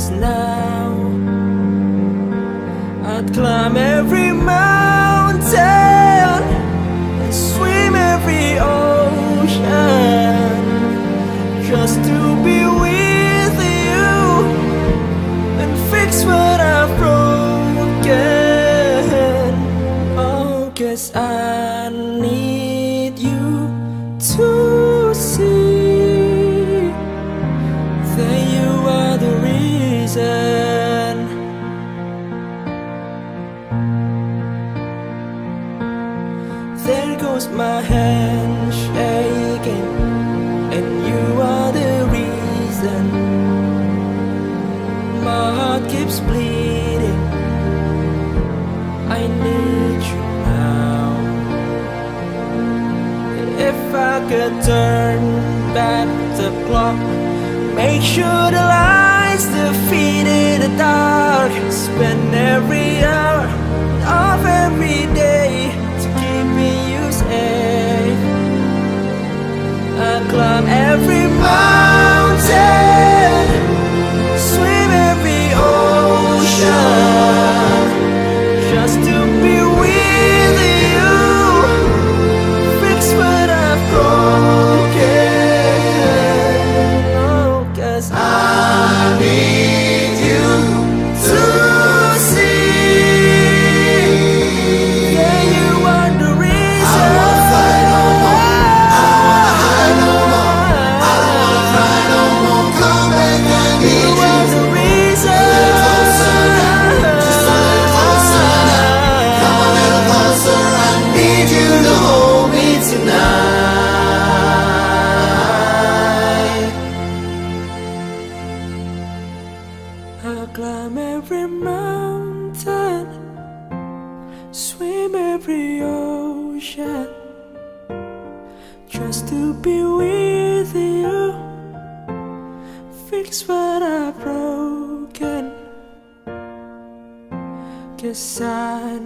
hopeless now. I'd climb every mountain And swim every ocean Just to be with you And fix what I've broken. Oh, cause I need you to see That you reason There goes my hand shaking And you are the reason. My heart keeps bleeding. I need you now. If I could turn back the clock Make sure the lights defeat Just to every ocean Just to be with you. Fix what I've broken. Cause I